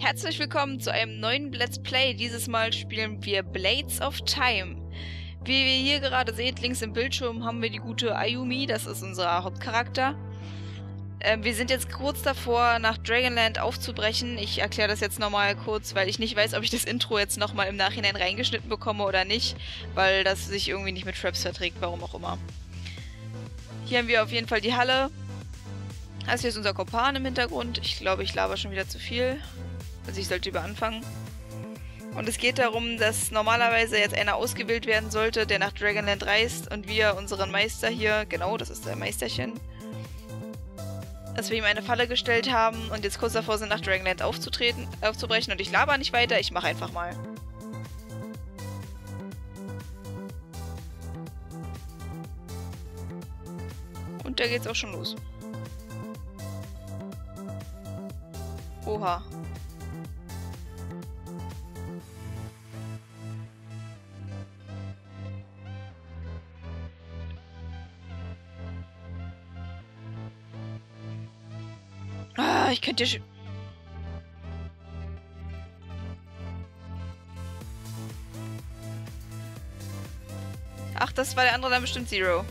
Herzlich willkommen zu einem neuen Let's Play. Dieses Mal spielen wir Blades of Time. Wie ihr hier gerade seht, links im Bildschirm haben wir die gute Ayumi, das ist unser Hauptcharakter. Ähm, wir sind jetzt kurz davor, nach Dragonland aufzubrechen. Ich erkläre das jetzt nochmal kurz, weil ich nicht weiß, ob ich das Intro jetzt nochmal im Nachhinein reingeschnitten bekomme oder nicht, weil das sich irgendwie nicht mit Traps verträgt, warum auch immer. Hier haben wir auf jeden Fall die Halle. Also hier ist unser Kompan im Hintergrund. Ich glaube, ich laber schon wieder zu viel. Also ich sollte über anfangen. Und es geht darum, dass normalerweise jetzt einer ausgewählt werden sollte, der nach Dragonland reist und wir unseren Meister hier, genau, das ist der Meisterchen, dass wir ihm eine Falle gestellt haben und jetzt kurz davor sind, nach Dragonland aufzutreten, aufzubrechen und ich laber nicht weiter, ich mache einfach mal. Und da geht's auch schon los. Oha. Ah, ich könnte schon... Ach, das war der andere dann bestimmt Zero.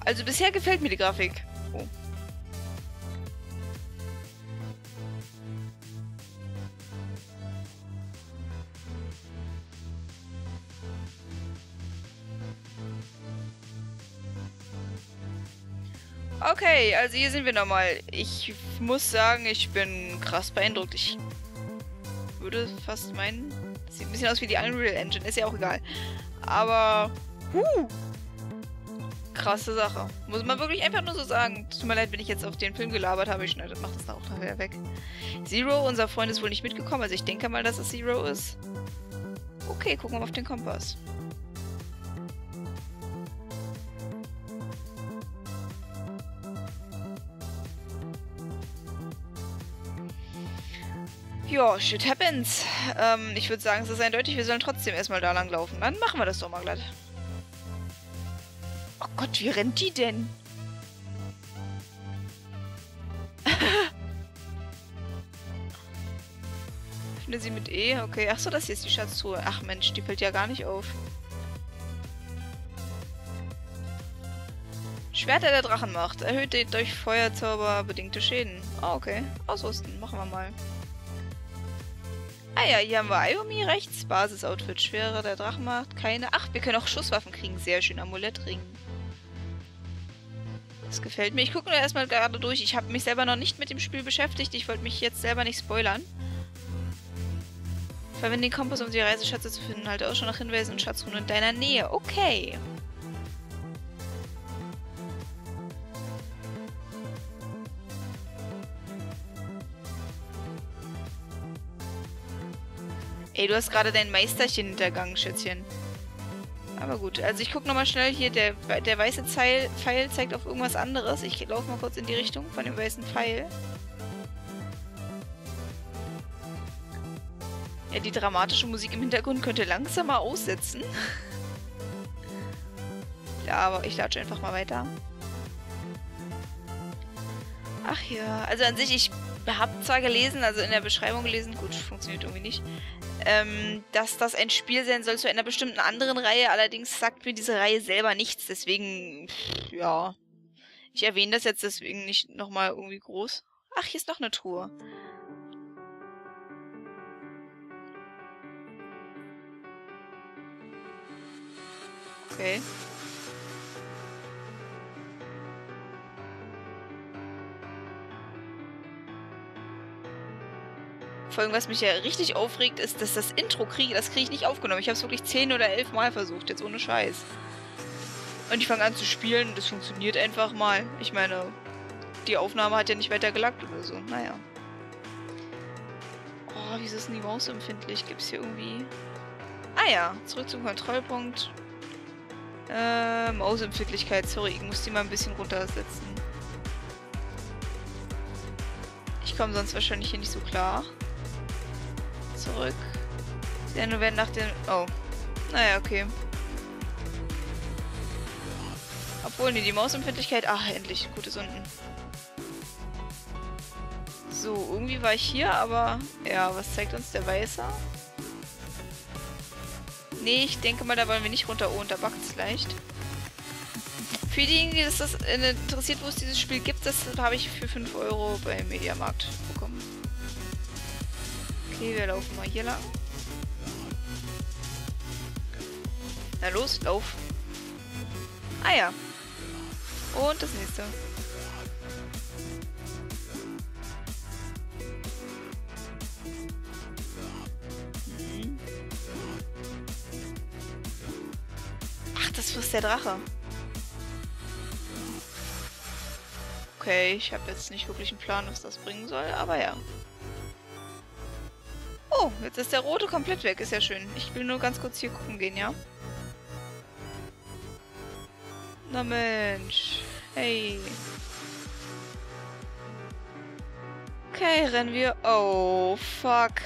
Also bisher gefällt mir die Grafik. Also hier sind wir nochmal. Ich muss sagen, ich bin krass beeindruckt. Ich würde fast meinen... Sieht ein bisschen aus wie die Unreal Engine, ist ja auch egal. Aber... Huh, krasse Sache. Muss man wirklich einfach nur so sagen. Tut mir leid, wenn ich jetzt auf den Film gelabert habe. Ich schneide, mach das auch nachher weg. Zero, unser Freund ist wohl nicht mitgekommen. Also ich denke mal, dass es Zero ist. Okay, gucken wir mal auf den Kompass. Ja, shit happens. Ähm, ich würde sagen, es ist eindeutig, wir sollen trotzdem erstmal da lang laufen. Dann machen wir das doch mal glatt. Oh Gott, wie rennt die denn? Finde sie mit E? Okay, achso, das hier ist die Schatztruhe. Ach Mensch, die fällt ja gar nicht auf. Schwerter der Drachenmacht. Erhöht durch Feuerzauber bedingte Schäden. Ah, okay. Ausrüsten. Machen wir mal. Ah ja, hier haben wir Ayumi rechts. Basisoutfit. Schwere der Drachenmacht. Keine. Ach, wir können auch Schusswaffen kriegen. Sehr schön. Amulettring. Das gefällt mir. Ich gucke nur erstmal gerade durch. Ich habe mich selber noch nicht mit dem Spiel beschäftigt. Ich wollte mich jetzt selber nicht spoilern. Verwende den Kompass, um die Reiseschätze zu finden. Halte auch schon nach Hinweisen und Schatzruhen in deiner Nähe. Okay. Ey, du hast gerade dein Meisterchen hintergangen, Schätzchen. Aber gut, also ich gucke nochmal schnell hier. Der, der weiße Pfeil, Pfeil zeigt auf irgendwas anderes. Ich laufe mal kurz in die Richtung von dem weißen Pfeil. Ja, die dramatische Musik im Hintergrund könnte langsamer aussetzen. ja, aber ich latsche einfach mal weiter. Ach ja, also an sich, ich habe zwar gelesen, also in der Beschreibung gelesen, gut, funktioniert irgendwie nicht, ähm, dass das ein Spiel sein soll zu einer bestimmten anderen Reihe. Allerdings sagt mir diese Reihe selber nichts. Deswegen, pff, ja. Ich erwähne das jetzt deswegen nicht nochmal irgendwie groß. Ach, hier ist noch eine Truhe. Okay. Vor allem, was mich ja richtig aufregt, ist, dass das Intro kriege, das kriege ich nicht aufgenommen. Ich habe es wirklich zehn oder elf Mal versucht, jetzt ohne Scheiß. Und ich fange an zu spielen und das funktioniert einfach mal. Ich meine, die Aufnahme hat ja nicht weiter gelackt oder so. Naja. Oh, wieso ist denn die Maus empfindlich? Gibt es hier irgendwie... Ah ja, zurück zum Kontrollpunkt. Äh, Mausempfindlichkeit. Sorry, ich muss die mal ein bisschen runtersetzen. Ich komme sonst wahrscheinlich hier nicht so klar zurück. Ja, nur werden nach den... Oh. Naja, okay. Ob Obwohl, nee, die Mausempfindlichkeit... Ach, endlich. Gutes unten. So, irgendwie war ich hier, aber... Ja, was zeigt uns der Weißer? Nee, ich denke mal, da wollen wir nicht runter. Oh, und da backt es leicht. Für diejenigen, die das, interessiert, wo es dieses Spiel gibt, das habe ich für 5 Euro beim Mediamarkt. Okay, wir laufen mal hier lang. Na los, lauf. Ah ja. Und das nächste. Ach, das ist der Drache. Okay, ich habe jetzt nicht wirklich einen Plan, was das bringen soll, aber ja. Jetzt ist der rote komplett weg. Ist ja schön. Ich will nur ganz kurz hier gucken gehen, ja? Na Mensch. Hey. Okay, rennen wir. Oh, fuck.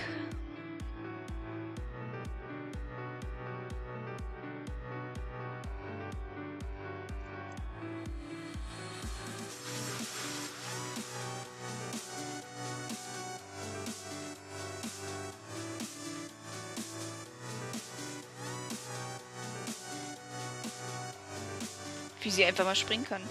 Wie sie einfach mal springen kann.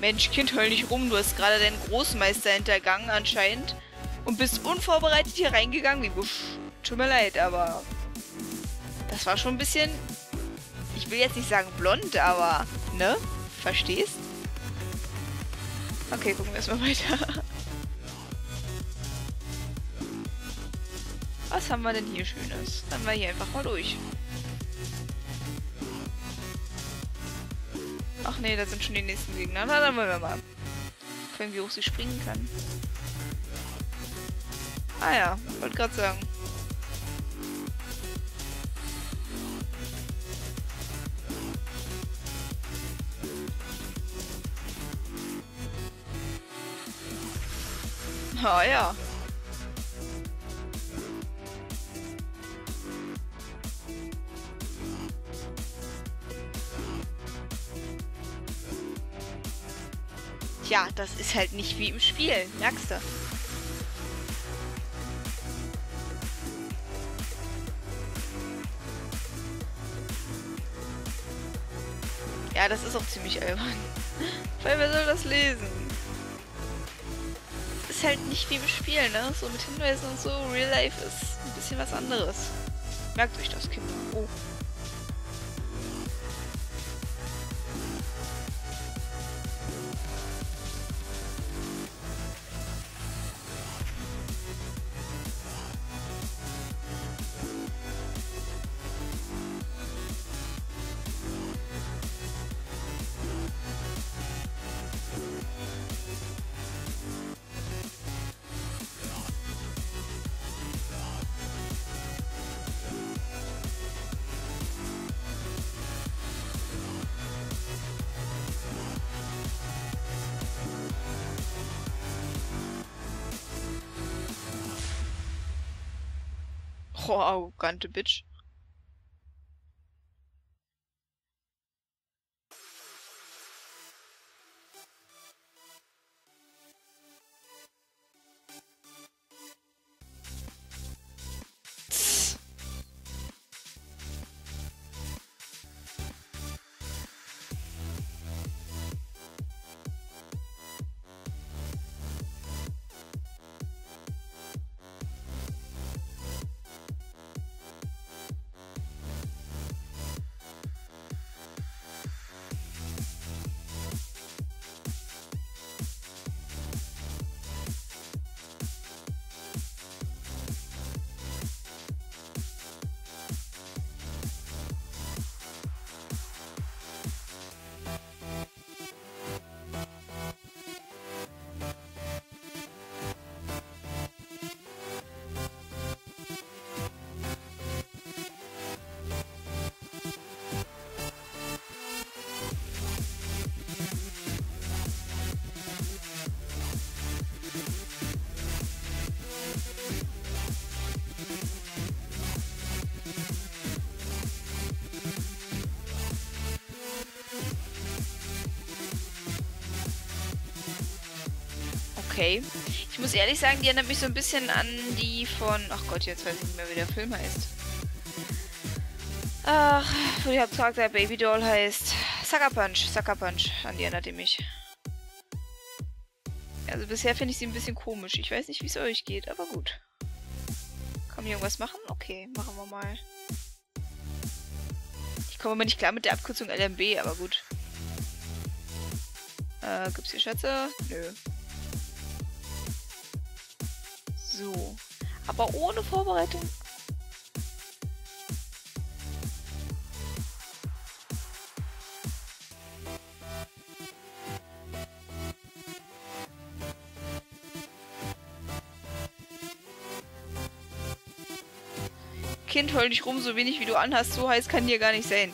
Mensch, Kind, heul nicht rum. Du hast gerade deinen Großmeister hintergangen anscheinend. Und bist unvorbereitet hier reingegangen. Wie Busch. Tut mir leid, aber... Das war schon ein bisschen ich will jetzt nicht sagen blond, aber, ne? Verstehst? Okay, gucken wir erstmal weiter. Was haben wir denn hier Schönes? Dann wir hier einfach mal durch. Ach nee, da sind schon die nächsten Gegner. Na, dann wollen wir mal. Gucken, wie hoch sie springen kann. Ah ja, wollte gerade sagen. Ah ja. Tja, das ist halt nicht wie im Spiel, merkst du. Ja, das ist auch ziemlich albern. Weil wer soll das lesen? Ist halt nicht wie im Spiel, ne? So mit Hinweisen und so. Real Life ist ein bisschen was anderes. Merkt euch das, Kinder. Oh. Oh, arrogante Bitch. Okay. Ich muss ehrlich sagen, die erinnert mich so ein bisschen an die von... Ach Gott, jetzt weiß ich nicht mehr, wie der Film heißt. Ach, wo die Hauptcharakter Baby Doll heißt. Sucker Punch, Sucker Punch. An die erinnert ihr mich. Also bisher finde ich sie ein bisschen komisch. Ich weiß nicht, wie es euch geht, aber gut. Kann man irgendwas machen? Okay, machen wir mal. Ich komme immer nicht klar mit der Abkürzung LMB, aber gut. Äh, gibt's hier Schätze? Nö. So. Aber ohne Vorbereitung. Kind, heul dich rum, so wenig wie du anhast, so heiß kann dir gar nicht sein.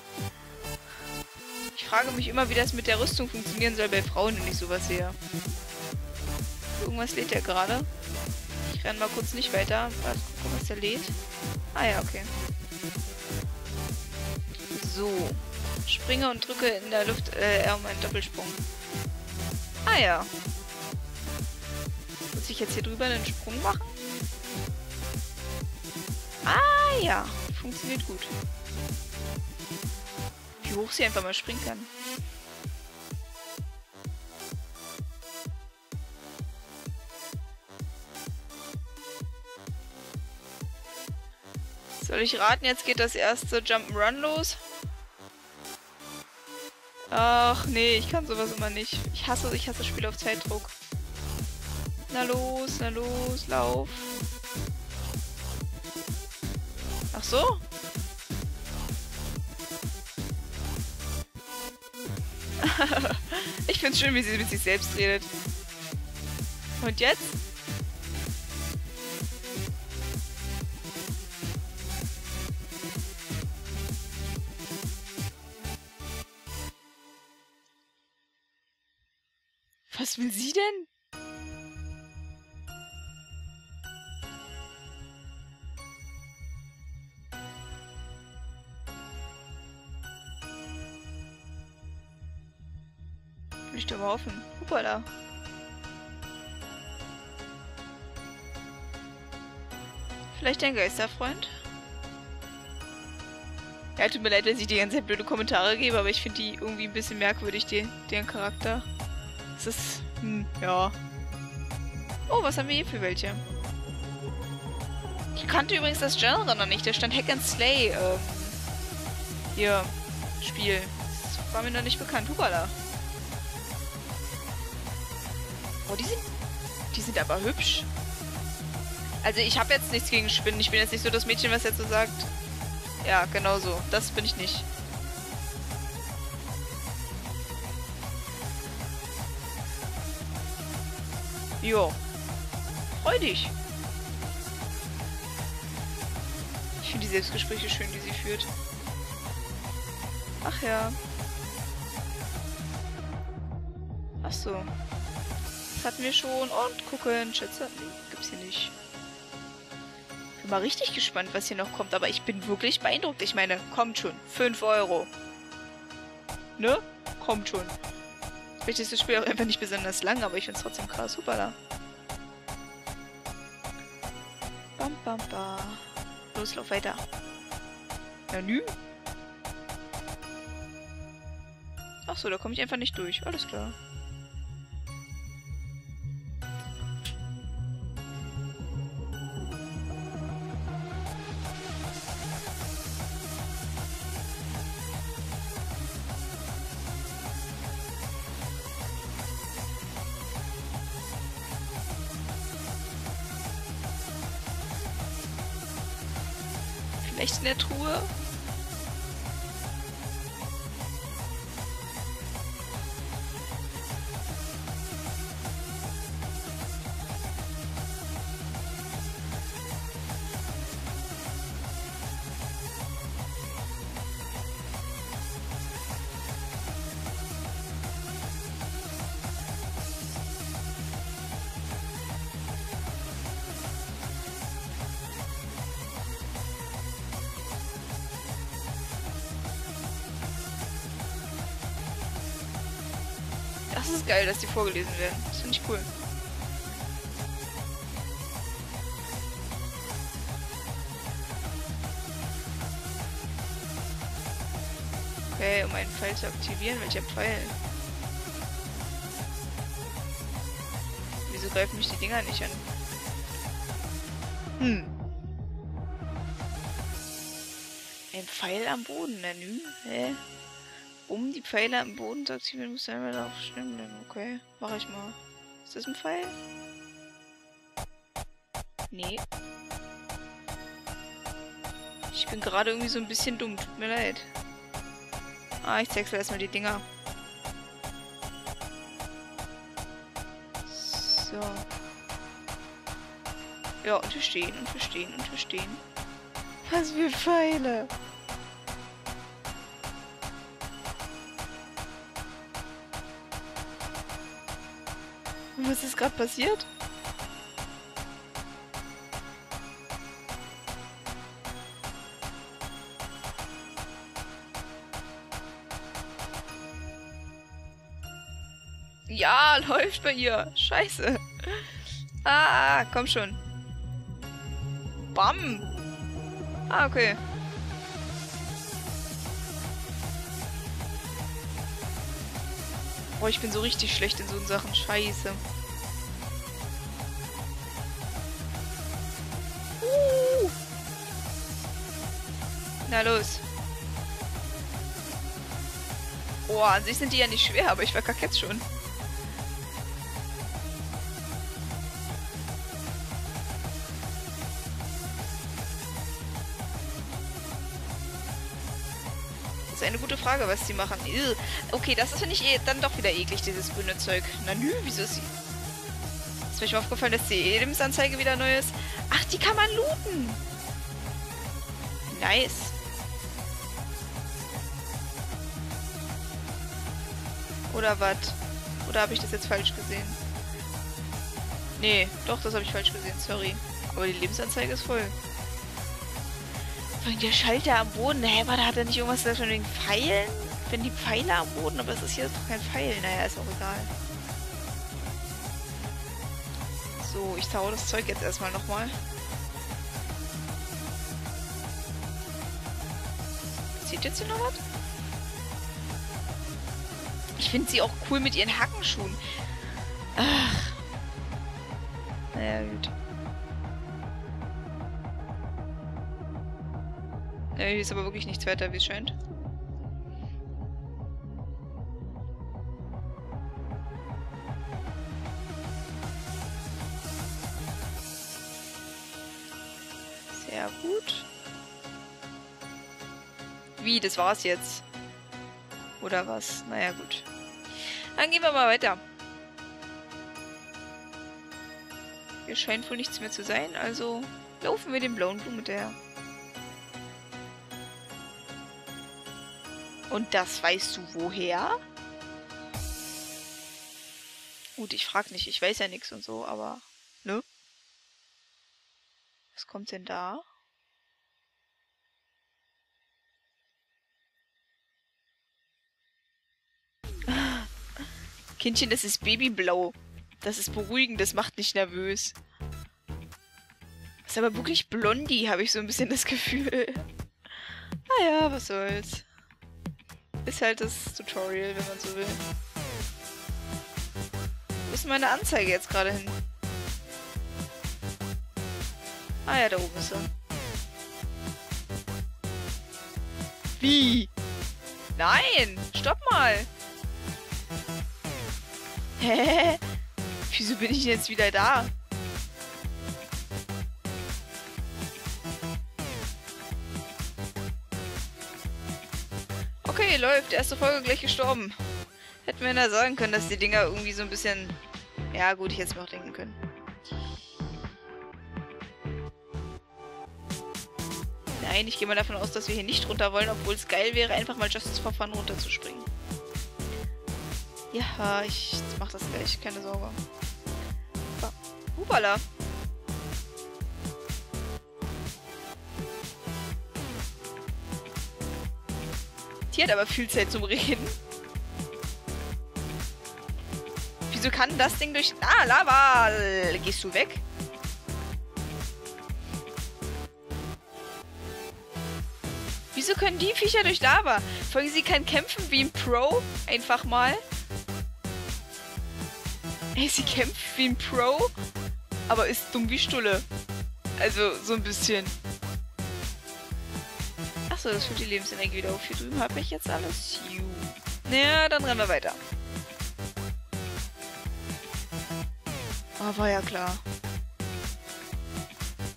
Ich frage mich immer, wie das mit der Rüstung funktionieren soll bei Frauen, wenn ich sowas sehe. Irgendwas lädt der gerade. Renne mal kurz nicht weiter. Warte, gucken, was der lädt. Ah ja, okay. So. Springe und drücke in der Luft äh, um einen Doppelsprung. Ah ja. Muss ich jetzt hier drüber einen Sprung machen? Ah ja. Funktioniert gut. Wie hoch sie einfach mal springen kann. Soll ich raten, jetzt geht das erste Jump'n'Run los? Ach nee, ich kann sowas immer nicht. Ich hasse, ich hasse Spiele auf Zeitdruck. Na los, na los, lauf. Ach so? ich find's schön, wie sie mit sich selbst redet. Und jetzt? Vielleicht ein Geisterfreund? Ja, tut mir leid, dass ich die ganze Zeit blöde Kommentare gebe, aber ich finde die irgendwie ein bisschen merkwürdig, die, deren Charakter. Es ist, hm, ja. Oh, was haben wir hier für welche? Ich kannte übrigens das Genre noch nicht. Da stand Hack and Slay, ähm, hier, Spiel. Das war mir noch nicht bekannt. Hupala. Oh, die sind, die sind aber hübsch. Also ich habe jetzt nichts gegen Spinnen. Ich bin jetzt nicht so das Mädchen, was jetzt so sagt. Ja, genau so. Das bin ich nicht. Jo. Freu dich. Ich finde die Selbstgespräche schön, die sie führt. Ach ja. Ach so. Das hatten wir schon. Und gucken. Schätze. Gibt's hier nicht. Bin mal richtig gespannt, was hier noch kommt. Aber ich bin wirklich beeindruckt. Ich meine, kommt schon. 5 Euro. Ne? Kommt schon. Vielleicht ist das Spiel auch einfach nicht besonders lang, aber ich finde es trotzdem krass. Super Bam, bam, bam. Los, lauf weiter. Menü? Achso, da komme ich einfach nicht durch. Alles klar. In der Truhe? Das ist geil, dass die vorgelesen werden. Das finde ich cool. Okay, um einen Pfeil zu aktivieren. Welcher Pfeil? Wieso greifen mich die Dinger nicht an? Hm. Ein Pfeil am Boden, Menü? Hä? Um die Pfeile am Boden zu aktivieren, muss einmal auf Stimmen Okay, mach ich mal. Ist das ein Pfeil? Nee. Ich bin gerade irgendwie so ein bisschen dumm. Tut mir leid. Ah, ich zeig's erstmal die Dinger. So. Ja, und wir stehen und wir stehen und wir stehen. Was für Pfeile. Was ist gerade passiert? Ja, läuft bei ihr. Scheiße. Ah, komm schon. Bam. Ah, okay. Boah, ich bin so richtig schlecht in so Sachen. Scheiße. Na los. Boah, an sich sind die ja nicht schwer, aber ich verkacke jetzt schon. ist eine gute Frage, was sie machen. Okay, das ist, finde ich, eh dann doch wieder eklig, dieses grüne Zeug. Na nü, wieso ist sie... Ist mir schon aufgefallen, dass die Lebensanzeige wieder neu ist. Ach, die kann man looten. Nice. Oder was? Oder habe ich das jetzt falsch gesehen? Nee, doch, das habe ich falsch gesehen, sorry. Aber die Lebensanzeige ist voll. Der Schalter am Boden. Hä, war da hat er nicht irgendwas da von den Pfeilen? Wenn die Pfeile am Boden, aber es ist hier doch kein Pfeil. Naja, ist auch egal. So, ich taue das Zeug jetzt erstmal nochmal. Sieht jetzt hier noch was? Finde sie auch cool mit ihren Hackenschuhen. Ach. Naja, gut. Ja, hier ist aber wirklich nichts weiter, wie es scheint. Sehr gut. Wie, das war's jetzt? Oder was? Naja, gut. Dann gehen wir mal weiter. Hier scheint wohl nichts mehr zu sein, also laufen wir den blauen Blumen der. Und das weißt du woher? Gut, ich frag nicht, ich weiß ja nichts und so, aber, ne? Was kommt denn da? Kindchen, das ist Babyblau. Das ist beruhigend, das macht nicht nervös. Ist aber wirklich Blondie, habe ich so ein bisschen das Gefühl. Naja, ah was soll's. Ist halt das Tutorial, wenn man so will. Wo ist meine Anzeige jetzt gerade hin? Ah ja, da oben ist er. Wie? Nein! Stopp mal! Hä? Wieso bin ich jetzt wieder da? Okay, läuft. Erste Folge gleich gestorben. Hätten wir ja sagen können, dass die Dinger irgendwie so ein bisschen... Ja gut, ich hätte es mir auch denken können. Nein, ich gehe mal davon aus, dass wir hier nicht runter wollen, obwohl es geil wäre, einfach mal just for fun runterzuspringen. Ja, ich mach das gleich, keine Sorge. Hupala. Die hat aber viel Zeit zum Reden. Wieso kann das Ding durch... Ah, Lava! Gehst du weg? Wieso können die Viecher durch Lava? Folgen sie kann kämpfen wie ein Pro? Einfach mal. Ey, sie kämpft wie ein Pro, aber ist dumm wie Stulle. Also, so ein bisschen. Achso, das führt die Lebensenergie wieder auf. Hier drüben habe ich jetzt alles. Juh. Naja, dann rennen wir weiter. Ah, war ja klar.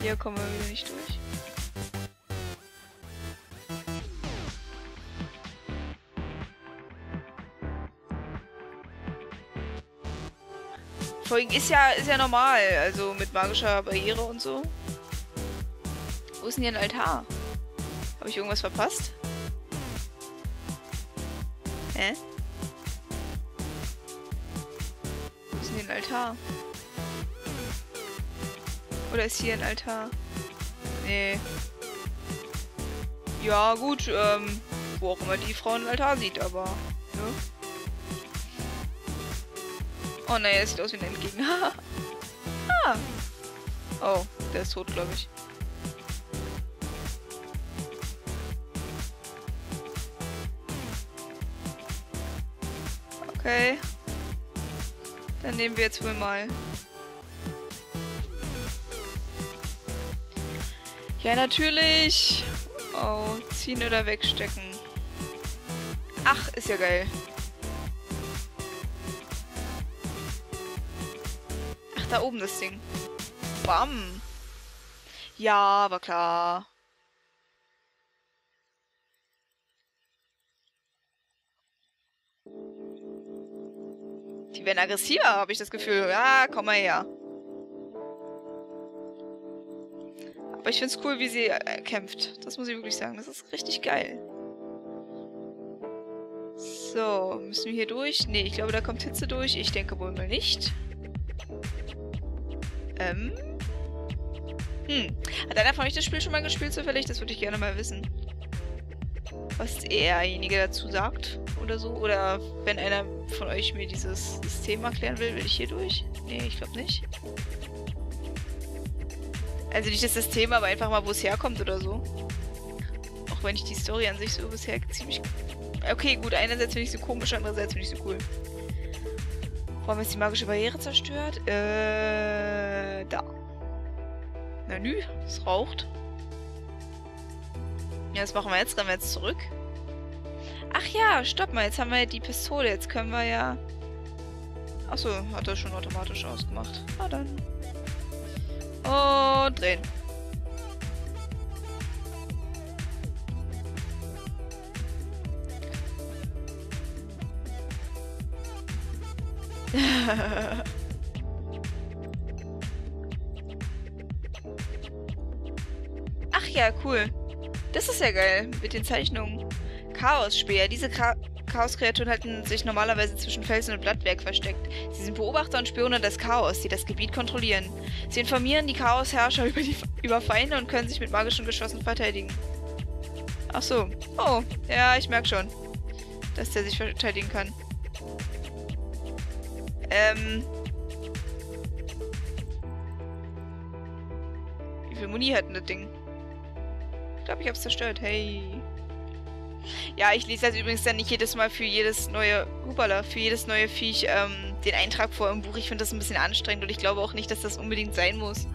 Hier kommen wir wieder nicht durch. Vorhin ist ja, ist ja normal, also mit magischer Barriere und so. Wo ist denn hier ein Altar? Habe ich irgendwas verpasst? Hä? Wo ist denn hier ein Altar? Oder ist hier ein Altar? Nee. Ja, gut, ähm, wo auch immer die Frau einen Altar sieht, aber, Oh nein, er sieht aus wie ein Endgegner. ah. Oh, der ist tot, glaube ich. Okay. Dann nehmen wir jetzt wohl mal. Ja, natürlich. Oh, ziehen oder wegstecken. Ach, ist ja geil. Da oben das Ding. Bam. Ja, war klar. Die werden aggressiver, habe ich das Gefühl. Ja, komm mal her. Aber ich finde es cool, wie sie äh, kämpft. Das muss ich wirklich sagen. Das ist richtig geil. So, müssen wir hier durch? Ne, ich glaube, da kommt Hitze durch. Ich denke wohl mal nicht. Ähm. Hm. Hat einer von euch das Spiel schon mal gespielt zufällig? Das würde ich gerne mal wissen. Was derjenige dazu sagt oder so. Oder wenn einer von euch mir dieses System erklären will, will ich hier durch? Nee, ich glaube nicht. Also nicht das System, aber einfach mal, wo es herkommt oder so. Auch wenn ich die Story an sich so bisher ziemlich... Okay, gut, einerseits finde ich sie komisch, andererseits finde ich sie cool. Warum ist die magische Barriere zerstört? Äh, da. Na nü, es raucht. Ja, was machen wir jetzt? Rennen wir jetzt zurück? Ach ja, stopp mal, jetzt haben wir ja die Pistole. Jetzt können wir ja... Achso, hat er schon automatisch ausgemacht. Na dann. Und drehen. Ja, cool. Das ist ja geil mit den Zeichnungen. Chaos-Speer. Diese Chaos-Kreaturen halten sich normalerweise zwischen Felsen und Blattwerk versteckt. Sie sind Beobachter und Spione des Chaos, die das Gebiet kontrollieren. Sie informieren die Chaos-Herrscher über, über Feinde und können sich mit magischen Geschossen verteidigen. Ach so. Oh, ja, ich merke schon, dass der sich verteidigen kann. Ähm. Wie viel Muni hat denn das Ding? Ich glaube, ich hab's zerstört. Hey. Ja, ich lese also übrigens dann nicht jedes Mal für jedes neue, hupala, für jedes neue Viech ähm, den Eintrag vor im Buch. Ich finde das ein bisschen anstrengend und ich glaube auch nicht, dass das unbedingt sein muss.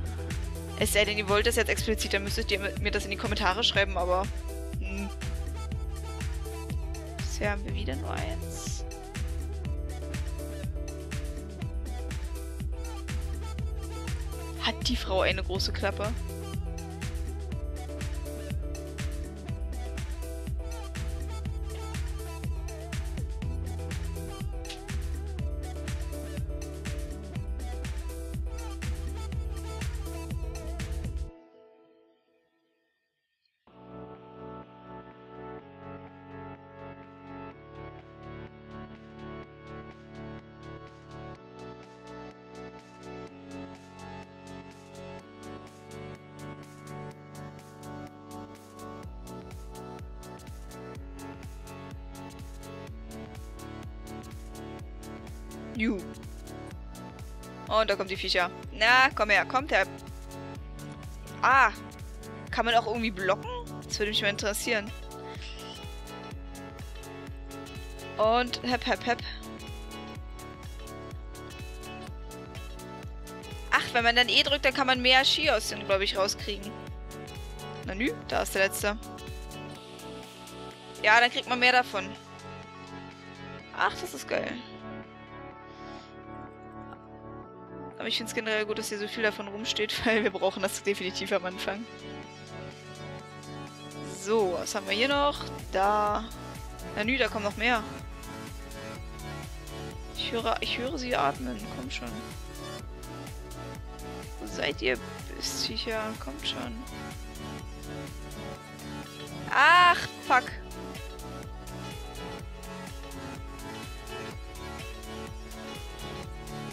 Es sei denn, ihr wollt das jetzt explizit, dann müsstet ihr mir das in die Kommentare schreiben, aber... Hm. Bisher haben wir wieder nur eins. Hat die Frau eine große Klappe? You. Und da kommt die Viecher. Na, komm her, kommt her. Ah. Kann man auch irgendwie blocken? Das würde mich mal interessieren. Und hep, hep, hep. Ach, wenn man dann E drückt, dann kann man mehr Ski aus dem, glaube ich, rauskriegen. Na nü, da ist der letzte. Ja, dann kriegt man mehr davon. Ach, das ist geil. Aber ich finde es generell gut, dass hier so viel davon rumsteht, weil wir brauchen das definitiv am Anfang. So, was haben wir hier noch? Da. Na nü, da kommen noch mehr. Ich höre, ich höre sie atmen. Komm schon. Wo seid ihr, Bistviecher? Kommt schon. Ach, fuck.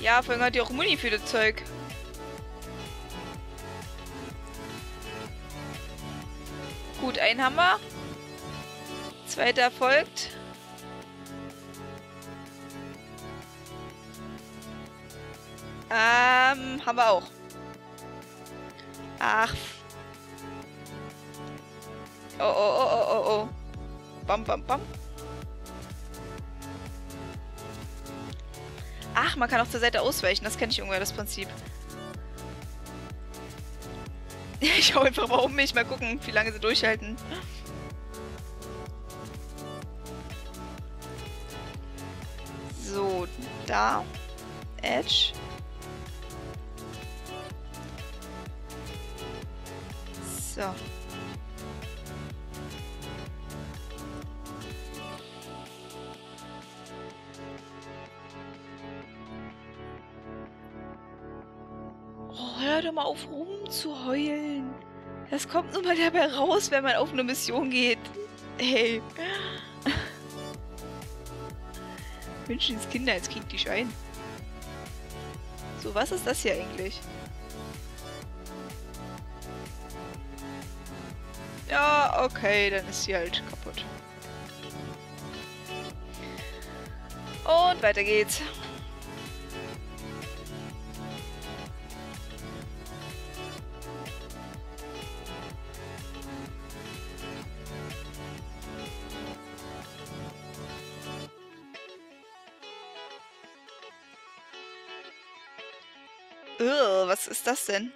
Ja, vor allem hat die auch Muni für das Zeug. Gut, haben wir. Zweiter folgt. Ähm, haben wir auch. Ach. Oh, oh, oh, oh, oh, oh. Bam, bam, bam. Ach, man kann auch zur Seite ausweichen. Das kenne ich irgendwer, das Prinzip. Ich hau einfach mal um mich. Mal gucken, wie lange sie durchhalten. So, da. Edge. So. Doch mal auf rumzuheulen. Das kommt nur mal dabei raus, wenn man auf eine Mission geht. Hey. Menschenskinder, jetzt kriegt die Schein. So, was ist das hier eigentlich? Ja, okay, dann ist sie halt kaputt. Und weiter geht's. Das denn?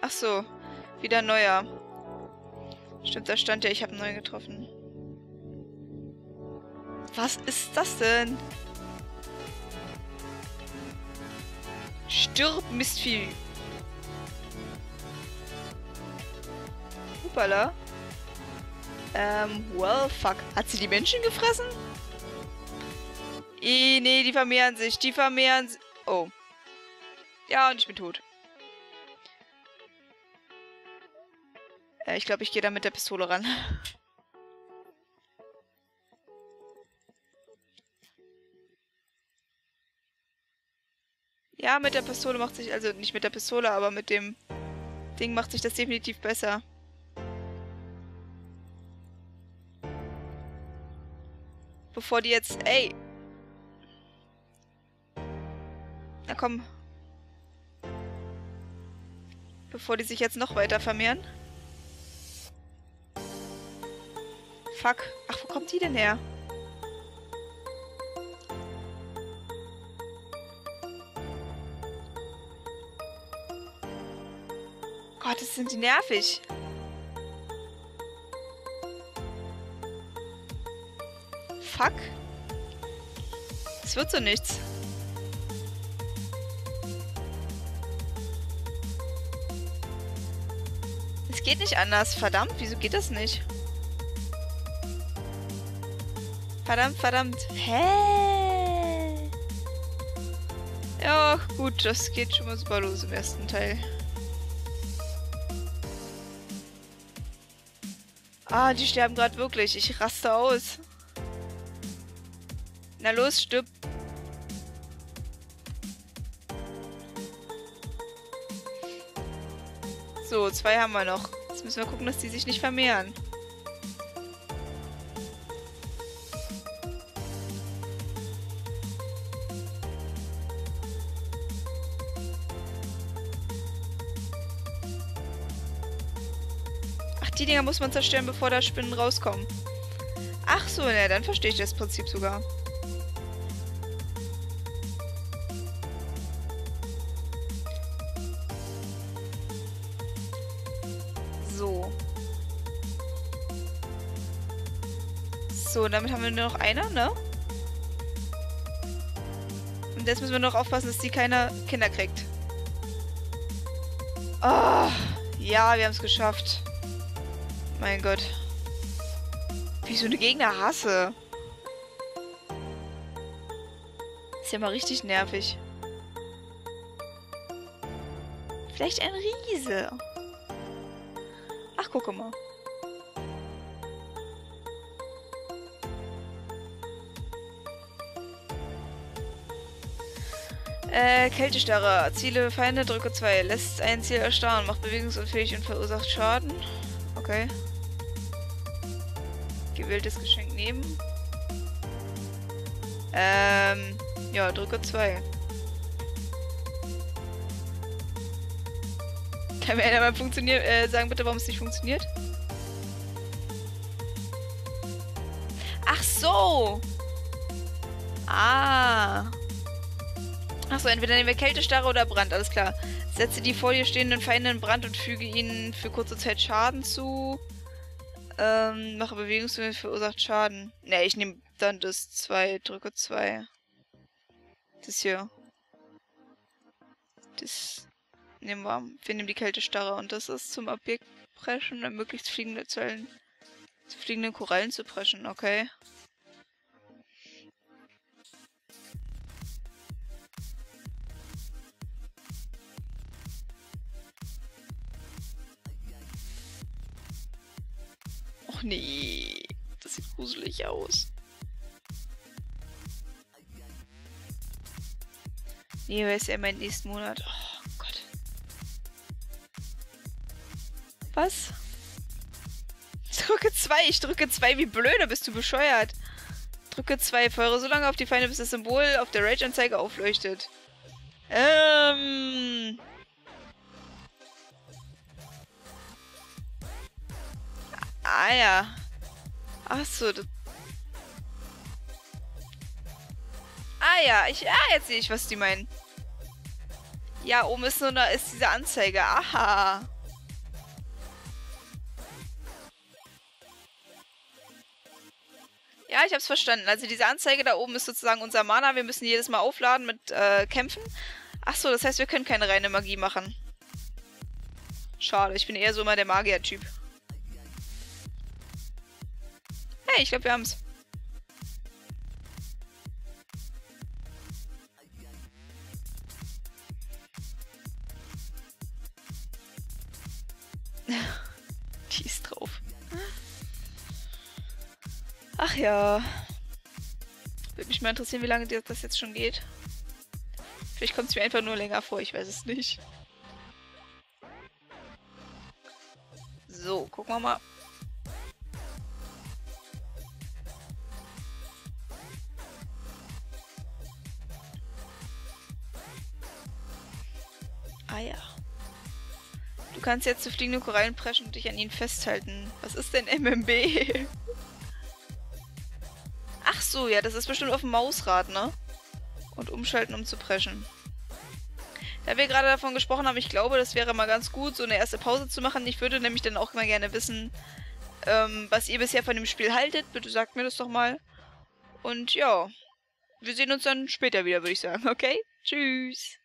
Ach so, wieder neuer. Stimmt, da stand ja, ich habe neuen getroffen. Was ist das denn? Stirb, Mistvieh. Hupala. Ähm, well, fuck. Hat sie die Menschen gefressen? I, nee, die vermehren sich. Die vermehren sich. Oh. Ja, und ich bin tot. Äh, ich glaube, ich gehe da mit der Pistole ran. Ja, mit der Pistole macht sich, also nicht mit der Pistole, aber mit dem Ding macht sich das definitiv besser. Bevor die jetzt, ey. Na komm. Bevor die sich jetzt noch weiter vermehren. Fuck. Ach, wo kommt die denn her? Gott, das sind die nervig. Fuck. Es wird so nichts. Es geht nicht anders. Verdammt, wieso geht das nicht? Verdammt, verdammt. Hä? Ja, gut, das geht schon mal super los im ersten Teil. Ah, die sterben gerade wirklich. Ich raste aus. Na los, stirb. So, zwei haben wir noch. Jetzt müssen wir gucken, dass die sich nicht vermehren. Die Dinger muss man zerstören, bevor da Spinnen rauskommen. Ach so, na, dann verstehe ich das Prinzip sogar. So. So, damit haben wir nur noch einer, ne? Und jetzt müssen wir noch aufpassen, dass die keiner Kinder kriegt. Oh, ja, wir haben es geschafft. Mein Gott. Wie ich so eine Gegner hasse. Ist ja mal richtig nervig. Vielleicht ein Riese. Ach, gucke mal. Äh, Kältestarre. Ziele Feinde, drücke 2. Lässt ein Ziel erstarren, macht bewegungsunfähig und verursacht Schaden. Okay. Gewähltes Geschenk nehmen. Ähm, ja, drücke 2. Kann mir einer mal funktionieren, äh, sagen bitte, warum es nicht funktioniert? Ach so! Ah. Achso, entweder nehmen wir Kältestarre oder Brand, alles klar. Setze die vor dir stehenden Feinde in Brand und füge ihnen für kurze Zeit Schaden zu. Ähm, mache Bewegungsmittel, verursacht Schaden. Ne, ich nehme dann das 2, drücke 2. Das hier. Das nehmen wir. Wir nehmen die Kältestarre und das ist zum Objekt preschen, möglichst fliegende Zellen, zu fliegenden Korallen zu preschen, okay. Och nee, das sieht gruselig aus. Nee, wer ist ja mein nächsten Monat? Oh Gott. Was? Ich drücke 2. Ich drücke 2. Wie blöde, bist du bescheuert? Drücke 2. Feuere so lange auf die Feinde, bis das Symbol auf der Rage-Anzeige aufleuchtet. Ähm... Ah ja. Ach so. Das... Ah ja, ich, ah, jetzt sehe ich, was die meinen. Ja, oben ist nur eine, ist diese Anzeige. Aha. Ja, ich hab's verstanden. Also diese Anzeige da oben ist sozusagen unser Mana. Wir müssen jedes Mal aufladen mit äh, Kämpfen. Ach so, das heißt, wir können keine reine Magie machen. Schade, ich bin eher so immer der Magier-Typ. Hey, ich glaube, wir haben's. Die ist drauf. Ach ja. Würde mich mal interessieren, wie lange das jetzt schon geht. Vielleicht kommt es mir einfach nur länger vor, ich weiß es nicht. So, gucken wir mal. Kannst jetzt zu fliegende Korallen preschen und dich an ihnen festhalten. Was ist denn MMB? Ach so, ja, das ist bestimmt auf dem Mausrad, ne? Und umschalten, um zu preschen. Da wir gerade davon gesprochen haben, ich glaube, das wäre mal ganz gut, so eine erste Pause zu machen. Ich würde nämlich dann auch mal gerne wissen, ähm, was ihr bisher von dem Spiel haltet. Bitte sagt mir das doch mal. Und ja, wir sehen uns dann später wieder, würde ich sagen. Okay? Tschüss.